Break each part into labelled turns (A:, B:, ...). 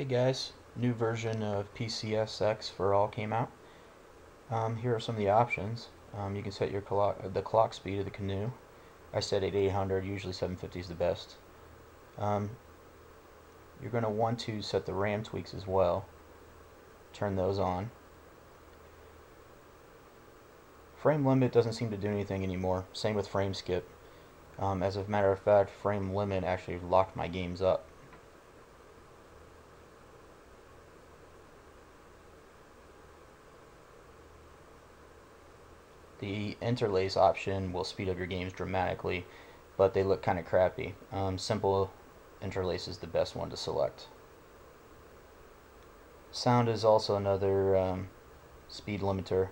A: Hey guys, new version of PCSX4ALL came out. Um, here are some of the options. Um, you can set your clock, the clock speed of the Caanoo. I set it 800, usually 750 is the best. Um, you're going to want to set the RAM tweaks as well. Turn those on. Frame limit doesn't seem to do anything anymore. Same with frame skip. Um, as a matter of fact, frame limit actually locked my games up. The interlace option will speed up your games dramatically, but they look kind of crappy. Um, simple interlace is the best one to select. Sound is also another um, speed limiter.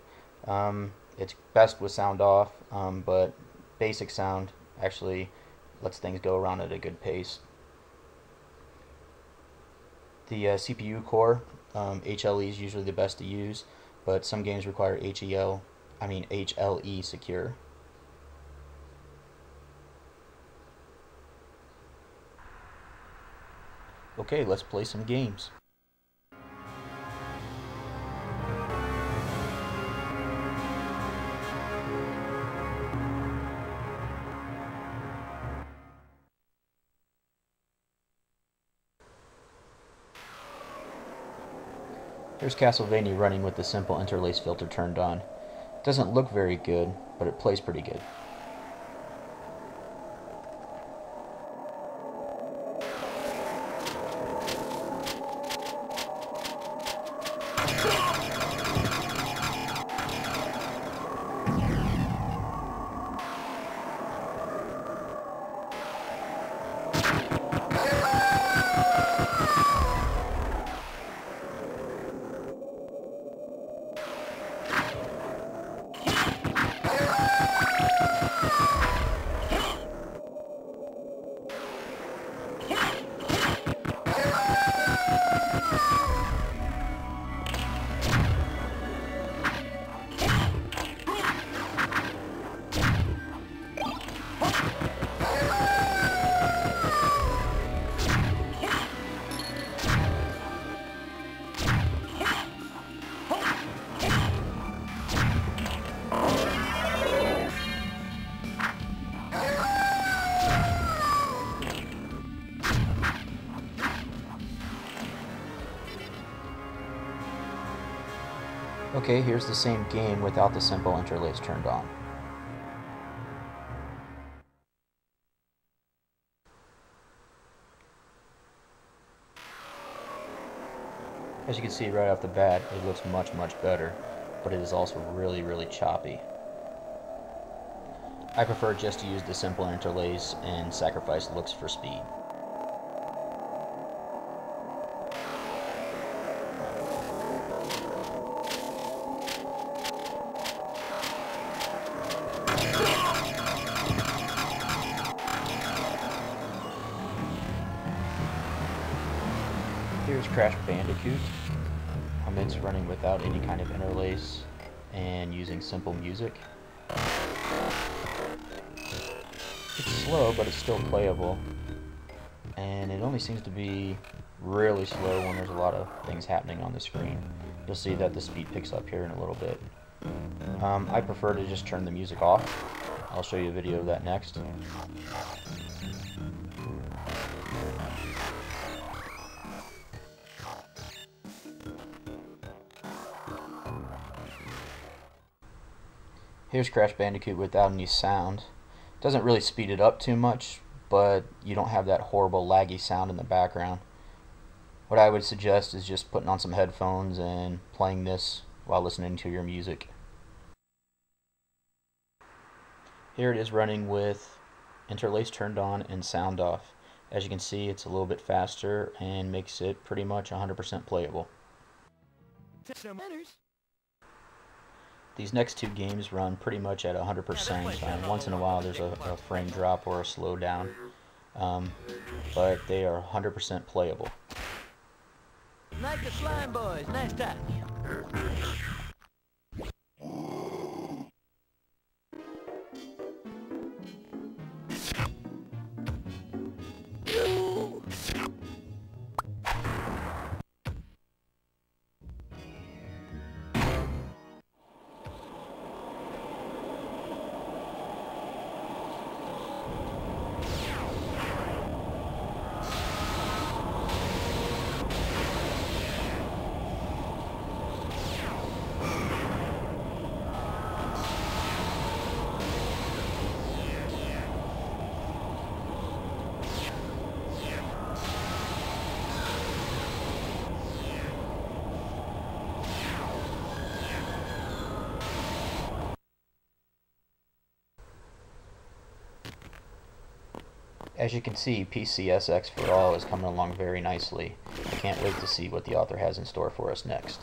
A: Um, it's best with sound off, um, but basic sound actually lets things go around at a good pace. The uh, CPU core, HLE um, is usually the best to use, but some games require HEL I mean HLE secure. Okay, let's play some games. Here's Castlevania running with the simple interlace filter turned on. Doesn't look very good, but it plays pretty good. Okay, here's the same game without the simple interlace turned on. As you can see right off the bat, it looks much, much better, but it is also really, really choppy. I prefer just to use the simple interlace and sacrifice looks for speed. Here's Crash Bandicoot. Um, it's running without any kind of interlace and using simple music. It's slow, but it's still playable. And it only seems to be really slow when there's a lot of things happening on the screen. You'll see that the speed picks up here in a little bit. Um, I prefer to just turn the music off. I'll show you a video of that next. Here's Crash Bandicoot without any sound. Doesn't really speed it up too much, but you don't have that horrible laggy sound in the background. What I would suggest is just putting on some headphones and playing this while listening to your music. Here it is running with interlace turned on and sound off. As you can see, it's a little bit faster and makes it pretty much 100% playable. These next two games run pretty much at 100%. Um, once in a while there's a, a frame drop or a slowdown, um, but they are 100% playable. Like the Slime Boys, nice touch. As you can see, PCSX4ALL is coming along very nicely. I can't wait to see what the author has in store for us next.